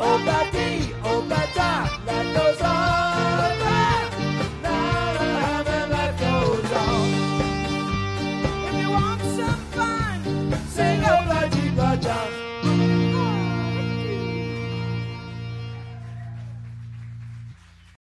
Oh,